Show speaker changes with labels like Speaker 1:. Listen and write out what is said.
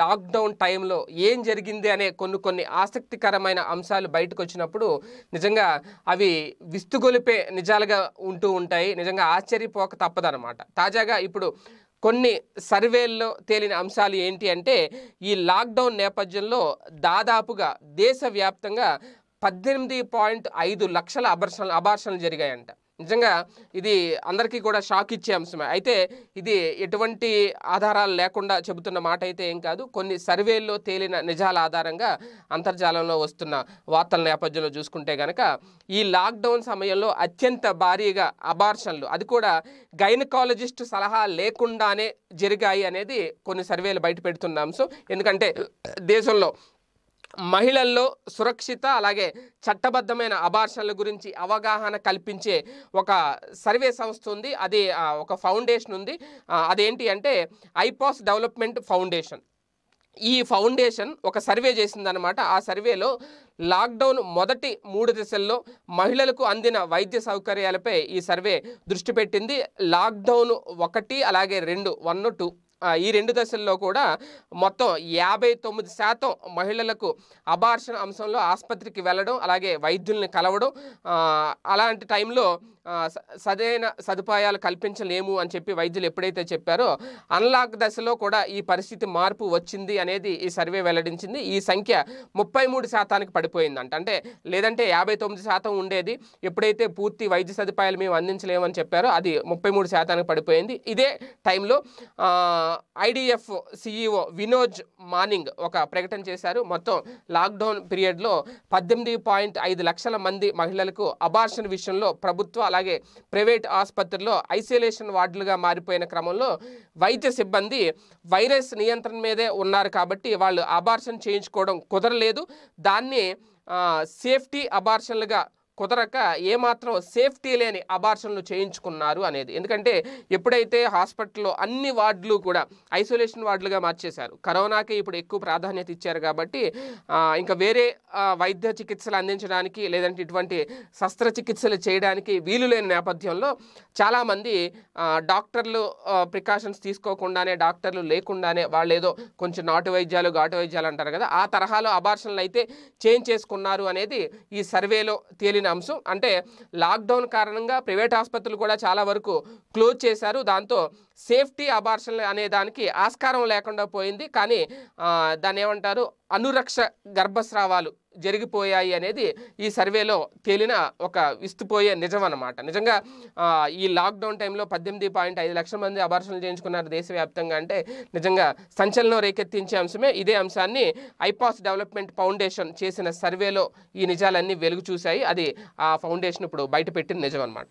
Speaker 1: Lockdown టైంలో ఏం జరిగింది అనే కొన్ని కొన్ని ఆసక్తికరమైన అంశాలు బయటకు వచ్చినప్పుడు నిజంగా అవి విస్తుగొలిపే నిజాలుగా ఉంటూ ఉంటాయి. నిజంగా ఆశ్చర్యపోక తప్పదనమాట తాజాగా ఇప్పుడు కొన్ని సర్వేల్లో తేలిన అంశాలు ఏంటి అంటే ఈ లాక్డౌన్ నేపథ్యంలో దాదాపుగా దేశవ్యాప్తంగా పద్దెనిమిది పాయింట్ ఐదు లక్షల అబర్షన్లు అబార్షణలు జరిగాయంట. నిజంగా ఇది అందరికీ కూడా షాక్ ఇచ్చే అంశమే. అయితే ఇది ఎటువంటి ఆధారాలు లేకుండా చెబుతున్న మాట అయితే ఏం కాదు. కొన్ని సర్వేల్లో తేలిన నిజాల ఆధారంగా అంతర్జాలంలో వస్తున్న వార్తల నేపథ్యంలో చూసుకుంటే కనుక ఈ లాక్డౌన్ సమయంలో అత్యంత భారీగా అబార్షన్లు అది కూడా గైనకాలజిస్ట్ సలహా లేకుండానే జరిగాయి అనేది కొన్ని సర్వేలు బయట పెడుతున్న అంశం. ఎందుకంటే దేశంలో మహిళల్లో సురక్షిత అలాగే చట్టబద్ధమైన అబార్షన్ల గురించి అవగాహన కల్పించే ఒక సర్వే సంస్థ ఉంది. అది ఒక ఫౌండేషన్ ఉంది. అదేంటి అంటే ఐపాస్ డెవలప్మెంట్ ఫౌండేషన్. ఈ ఫౌండేషన్ ఒక సర్వే చేసిందనమాట ఆ సర్వేలో లాక్డౌన్ మొదటి మూడు దశల్లో మహిళలకు అందిన వైద్య సౌకర్యాలపై ఈ సర్వే దృష్టి పెట్టింది. లాక్డౌన్ ఒకటి అలాగే రెండు వన్ టూ ఈ రెండు దశల్లో కూడా మొత్తం యాభై తొమ్మిది శాతం మహిళలకు అబార్షన్ అంశంలో ఆసుపత్రికి వెళ్ళడం అలాగే వైద్యుల్ని కలవడం అలాంటి టైంలో సరైన సదుపాయాలు కల్పించలేము అని చెప్పి వైద్యులు ఎప్పుడైతే చెప్పారో అన్లాక్ దశలో కూడా ఈ పరిస్థితి మార్పు వచ్చింది అనేది ఈ సర్వే వెల్లడించింది. ఈ సంఖ్య ముప్పై మూడు శాతానికి పడిపోయిందంట. అంటే లేదంటే యాభై తొమ్మిది శాతం ఉండేది. ఎప్పుడైతే పూర్తి వైద్య సదుపాయాలు మేము అందించలేమని చెప్పారో అది ముప్పై మూడు శాతానికి పడిపోయింది. ఇదే టైంలో ఐడిఎఫ్ సిఇఓ వినోజ్ మార్నింగ్ ఒక ప్రకటన చేశారు. మొత్తం లాక్డౌన్ పీరియడ్లో పద్దెనిమిది పాయింట్ ఐదు లక్షల మంది మహిళలకు అబార్షన్ విషయంలో ప్రభుత్వ అలాగే ప్రైవేట్ ఆసుపత్రుల్లో ఐసోలేషన్ వార్డులుగా మారిపోయిన క్రమంలో వైద్య సిబ్బంది వైరస్ నియంత్రణ మీదే ఉన్నారు కాబట్టి వాళ్ళు అబార్షన్ చేయించుకోవడం కుదరలేదు. దాన్ని సేఫ్టీ అబార్షన్లుగా కుదరక ఏమాత్రం సేఫ్టీ లేని అబార్షన్లు చేయించుకున్నారు అనేది. ఎందుకంటే ఎప్పుడైతే హాస్పిటల్లో అన్ని వార్డులు కూడా ఐసోలేషన్ వార్డులుగా మార్చేశారు కరోనాకి ఇప్పుడు ఎక్కువ ప్రాధాన్యత ఇచ్చారు కాబట్టి ఇంకా వేరే వైద్య చికిత్సలు అందించడానికి లేదంటే ఇటువంటి శస్త్రచికిత్సలు చేయడానికి వీలు లేని నేపథ్యంలో చాలామంది డాక్టర్లు ప్రికాషన్స్ తీసుకోకుండానే డాక్టర్లు లేకుండానే వాళ్ళు ఏదో కొంచెం నాటు వైద్యాలు ఘాటు వైద్యాలు అంటారు కదా ఆ తరహాలో అబార్షన్లు అయితే చేంజ్ చేసుకున్నారు అనేది ఈ సర్వేలో తేలిన అంశం. అంటే లాక్డౌన్ కారణంగా ప్రైవేట్ ఆసుపత్రులు కూడా చాలా వరకు క్లోజ్ చేశారు. దాంతో సేఫ్టీ అబార్షన్ అనే దానికి ఆస్కారం లేకుండా పోయింది. కానీ దాన్ని ఏమంటారు? అనురక్ష గర్భస్రావాలు జరిగిపోయాయి అనేది ఈ సర్వేలో తేలిన ఒక విస్తుపోయే నిజం అనమాట నిజంగా ఈ లాక్డౌన్ టైంలో పద్దెనిమిది పాయింట్ ఐదు లక్షల మంది అబార్షన్లు చేయించుకున్నారు దేశవ్యాప్తంగా అంటే నిజంగా సంచలనం రేకెత్తించే అంశమే. ఇదే అంశాన్ని ఐపాస్ డెవలప్మెంట్ ఫౌండేషన్ చేసిన సర్వేలో ఈ నిజాలన్నీ వెలుగు చూశాయి. అది ఆ ఫౌండేషన్ ఇప్పుడు బయటపెట్టిన నిజం అనమాట